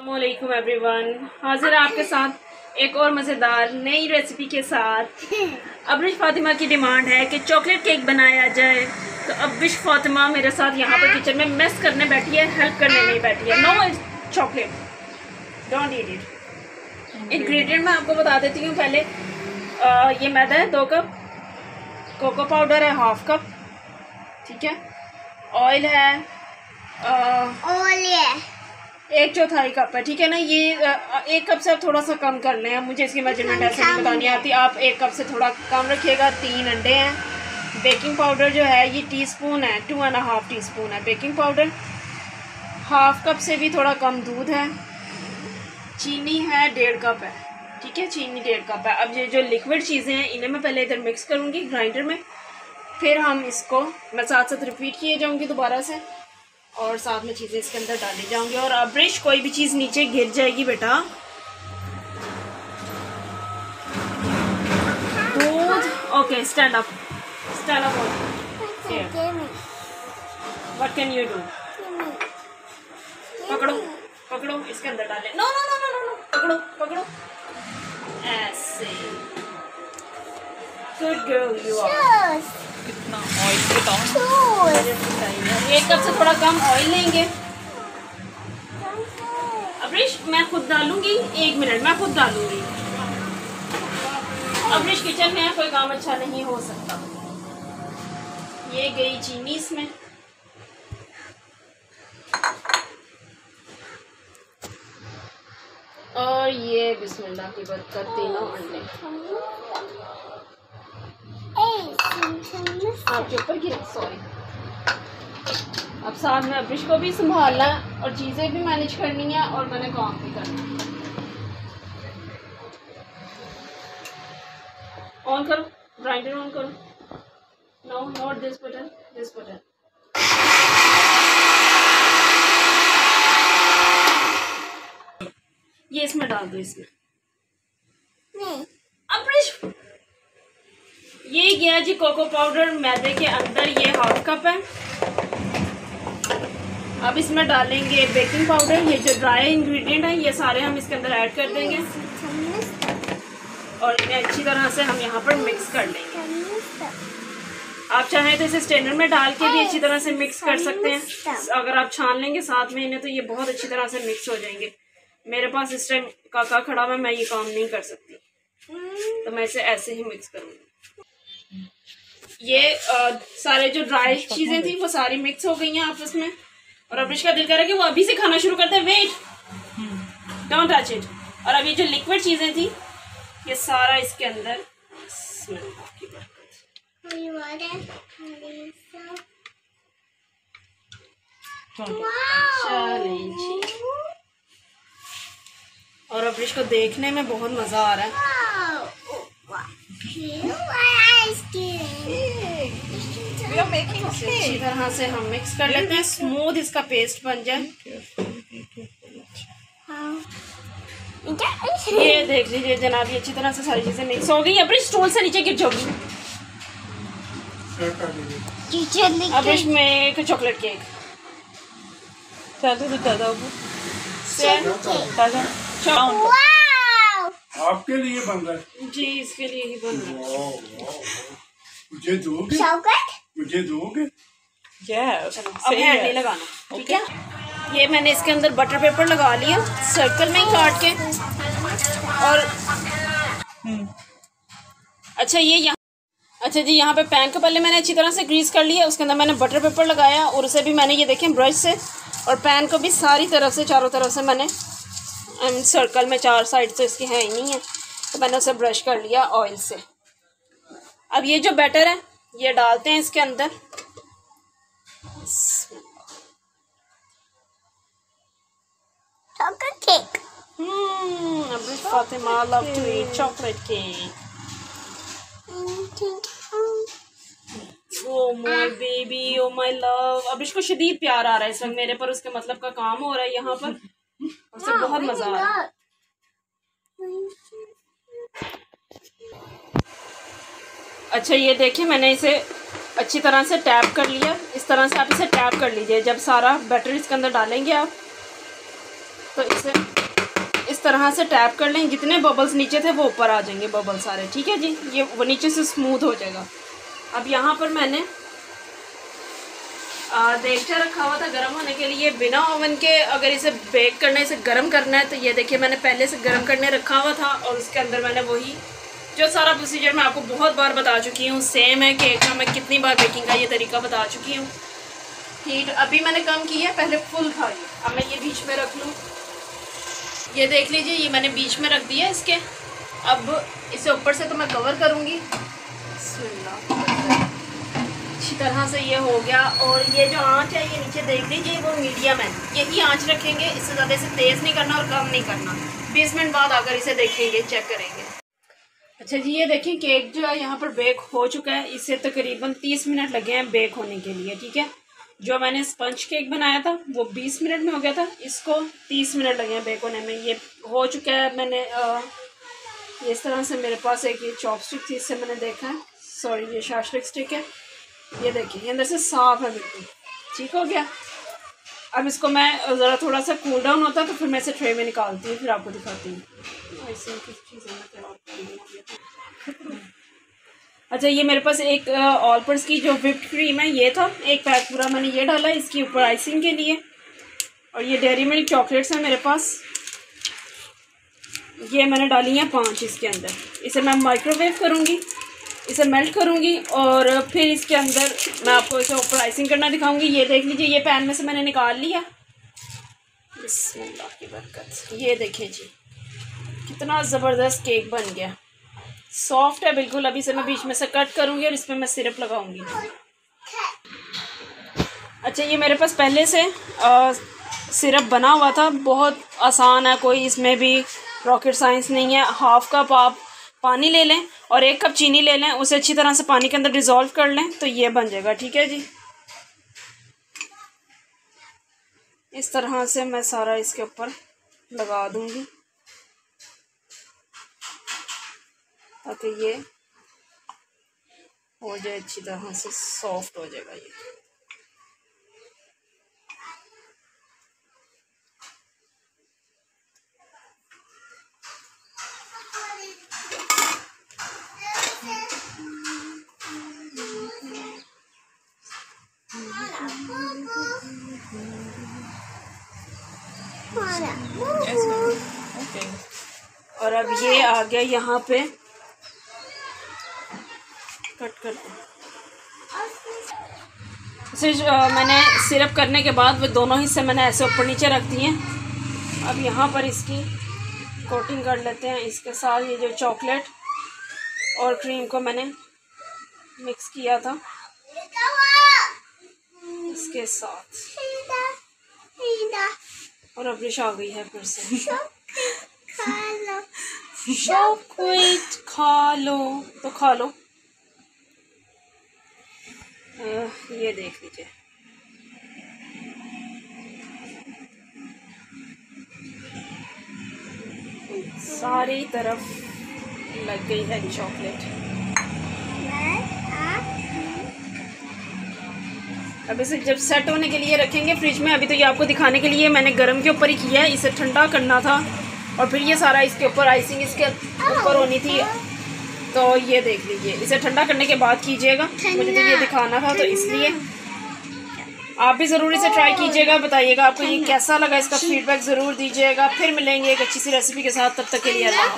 अल्लाम everyone हाजिर है आपके साथ एक और मज़ेदार नई रेसिपी के साथ। अब्रिश फातिमा की डिमांड है कि चॉकलेट केक बनाया जाए। तो अब्रिश फातिमा मेरे साथ यहाँ पर किचन में मेस करने बैठी है हेल्प करने नहीं बैठी है। No chocolate don't eat it ingredient मैं आपको बता देती हूँ पहले। आ, ये मैदा है दो कप। कोको पाउडर है हाफ़ कप ठीक है? ऑयल है। आ, एक चौथाई कप है ठीक है ना? ये एक कप से आप थोड़ा सा कम कर लें। मुझे इसकी मेज़रमेंट ऐसे नहीं बतानी आती। आप एक कप से थोड़ा कम रखिएगा। तीन अंडे हैं। बेकिंग पाउडर जो है ये टीस्पून है। Two and half teaspoon है बेकिंग पाउडर। हाफ़ कप से भी थोड़ा कम दूध है। चीनी है डेढ़ कप है। ठीक है? चीनी डेढ़ कप है। अब ये जो लिक्विड चीज़ें हैं इन्हें मैं पहले इधर मिक्स करूँगी ग्राइंडर में। फिर हम इसको मैं साथ साथ रिपीट किए जाऊँगी दोबारा से। और साथ में चीज़ें इसके अंदर डाली जाऊँगी। और अब्रिश कोई भी चीज़ नीचे गिर जाएगी बेटा। दूध। Okay stand up stand up what can you do पकड़ो पकड़ो इसके अंदर डाले no no no no no no पकड़ो पकड़ो. ऐसे। गुड गर्ल यू आर कितना ऑयल बताओ एक कप से थोड़ा कम ऑयल लेंगे। अब्रिश मैं खुद डालूँगी। एक मिनट मैं खुद डालूँगी। अब्रिश किचन में कोई काम अच्छा नहीं हो सकता। ये गई चीनी इसमें। और ये बिस्मिल्लाह की बरकत तीनों अंडे। आपके ऊपर गिरे सॉरी साथ में अब्रिश को भी संभालना है और चीज़ें भी मैनेज करनी है और मैंने काम भी करना है। ऑन करो ग्राइंडर ऑन करो। No not this button this button ये इसमें डाल दो इसमें। अब्रिश ये गया जी कोको पाउडर मैदे के अंदर ये हाफ़ कप है। अब इसमें डालेंगे बेकिंग पाउडर ये जो ड्राई इंग्रेडिएंट है ये सारे हम इसके अंदर ऐड कर देंगे। और इन्हें अच्छी तरह से हम यहाँ पर मिक्स कर लेंगे। आप चाहें तो इसे स्टेनर में डाल के भी अच्छी तरह से मिक्स कर सकते हैं। अगर आप छान लेंगे साथ में इन्हें तो ये बहुत अच्छी तरह से मिक्स हो जाएँगे। मेरे पास इस टाइम काका खड़ा हुआ मैं ये काम नहीं कर सकती। तो मैं इसे ऐसे ही मिक्स करूँगी। ये आ, सारे जो ड्राई चीज़ें थी वो सारी मिक्स हो गई हैं आपस में। और अब्रिश का दिल कर रहा है कि वो अभी से खाना शुरू करते हैं। वेट डोंट टच इट और अभी जो लिक्विड चीज़ें थी ये सारा इसके अंदर और अब्रिश को देखने में बहुत मज़ा आ रहा है। अच्छी तरह से हम मिक्स कर लेते हैं स्मूथ इसका पेस्ट बन जाए। ये देख लीजिए जनाब ये अच्छी तरह से सारी चीज़ें मिक्स हो गई। स्टूल से नीचे गिर जाओगी अब्रिश में एक चॉकलेट केक तो आपके लिए बन रहा है। जी इसके लिए ही बन रहा है। मुझे दोगे मुझे दोगे? यस अब हैंड नहीं लगाना। ठीक है? ये मैंने इसके अंदर बटर पेपर लगा लिया सर्कल में ही काट के। और अच्छा ये यहाँ अच्छा जी यहाँ पे पैन को पहले मैंने अच्छी तरह से ग्रीस कर लिया उसके अंदर मैंने बटर पेपर लगाया और उसे भी मैंने ये देखें ब्रश से। और पैन को भी सारी तरफ़ से चारों तरफ़ से मैंने सर्कल में चार साइड से इसकी है ही नहीं है। तो मैंने उसे ब्रश कर लिया ऑयल से। अब ये जो बैटर है ये डालते हैं इसके अंदर। Hmm, Abrish Fatima love to eat chocolate cake. Oh my baby, oh my love. Abrish को शदीद प्यार आ रहा है इस वक्त मेरे पर उसके मतलब का काम हो रहा है यहाँ पर। उसे बहुत मज़ा आ रहा है। अच्छा ये देखिए, मैंने इसे अच्छी तरह से टैप कर लिया। इस तरह से आप इसे टैप कर लीजिए। जब सारा बैटर इसके अंदर डालेंगे आप तो इसे इस तरह से टैप कर लें। जितने बबल्स नीचे थे, वो ऊपर आ जाएँगे बबल सारे, ठीक है जी? ये वो नीचे से स्मूथ हो जाएगा। अब यहाँ पर मैंने देगचा रखा हुआ था गर्म होने के लिए। बिना ओवन के अगर इसे बेक करना है इसे गर्म करना है तो ये देखिए, मैंने पहले से गर्म करने रखा हुआ था, और उसके अंदर मैंने वही जो सारा प्रोसीजर मैं आपको बहुत बार बता चुकी हूँ सेम है केक का मैं कितनी बार बेकिंग का ये तरीका बता चुकी हूँ। हीट अभी मैंने कम की है, पहले फुल था ये। अब मैं ये बीच में रख लूँ। ये देख लीजिए, ये मैंने बीच में रख दिया इसके। अब इसे ऊपर से तो मैं कवर करूँगी। अच्छी तरह से ये हो गया। और ये जो आँच है, ये नीचे देख लीजिए, वो मीडियम है। यही आँच रखेंगे, इससे ज़्यादा इसे तेज़ नहीं करना और कम नहीं करना। बीस मिनट बाद आकर इसे देखेंगे चेक करेंगे। अच्छा जी ये देखें केक जो है यहाँ पर बेक हो चुका है। इसे तकरीबन तीस मिनट लगे हैं बेक होने के लिए ठीक है? जो मैंने स्पंज केक बनाया था वो बीस मिनट में हो गया था। इसको तीस मिनट लगे हैं बेक होने में। ये हो चुका है मैंने आ, इस तरह से मेरे पास एक ये चॉपस्टिक थी इससे मैंने देखा है। सॉरी ये शास्ट्रिक स्टिक है। ये देखिए अंदर से साफ़ है बिल्कुल। ठीक हो गया? अब इसको मैं ज़रा थोड़ा सा कूल डाउन होता है तो फिर मैं इसे ट्रे में निकालती हूँ फिर आपको दिखाती हूँ। अच्छा ये मेरे पास एक ऑलपर्स की जो विप्ड क्रीम है ये था। एक पैक पूरा मैंने ये डाला इसके ऊपर आइसिंग के लिए। और ये डेयरी मिल्क चॉकलेट्स हैं मेरे पास। ये मैंने डाली हैं पाँच इसके अंदर। इसे मैं माइक्रोवेव करूँगी। इसे मेल्ट करूँगी और फिर इसके अंदर मैं आपको इसे ऊपर आइसिंग करना दिखाऊँगी। ये देख लीजिए ये पैन में से मैंने निकाल लिया। की बरकत। ये देखिए जी कितना ज़बरदस्त केक बन गया। सॉफ्ट है बिल्कुल अभी से मैं बीच में से कट करूँगी और इसमें मैं सिरप लगाऊँगी। अच्छा ये मेरे पास पहले से आ, सिरप बना हुआ था। बहुत आसान है कोई इसमें भी रॉकेट साइंस नहीं है। हाफ़ कप आप पानी ले लें और एक कप चीनी ले लें, उसे अच्छी तरह से पानी के अंदर डिज़ोल्व कर लें तो ये बन जाएगा, ठीक है जी? इस तरह से मैं सारा इसके ऊपर लगा दूँगी, ताकि ये हो जाए अच्छी तरह से सॉफ्ट हो जाएगा ये। और अब ये आ गया यहाँ पे। कट कर सिर्फ़ मैंने सिरप करने के बाद वो दोनों हिस्से मैंने ऐसे ऊपर नीचे रख दिए। अब यहाँ पर इसकी कोटिंग कर लेते हैं। इसके साथ ये जो चॉकलेट और क्रीम को मैंने मिक्स किया था। इसके साथ। और अब्रिश आ गई है फिर से। चॉकलेट खा लो। तो खा लो। आ, ये देख लीजिए। सारी तरफ़ लग गई है चॉकलेट अब इसे जब सेट होने के लिए रखेंगे फ्रिज में अभी तो ये आपको दिखाने के लिए मैंने गर्म के ऊपर ही किया है इसे ठंडा करना था। और फिर ये सारा इसके ऊपर आइसिंग इसके ऊपर होनी थी। तो ये देख लीजिए इसे ठंडा करने के बाद कीजिएगा। मुझे तो ये दिखाना था तो इसलिए आप भी ज़रूर इसे ट्राई कीजिएगा बताइएगा आपको ये कैसा लगा इसका फीडबैक ज़रूर दीजिएगा। फिर मिलेंगे एक अच्छी सी रेसिपी के साथ तब तक के लिए अल्लाह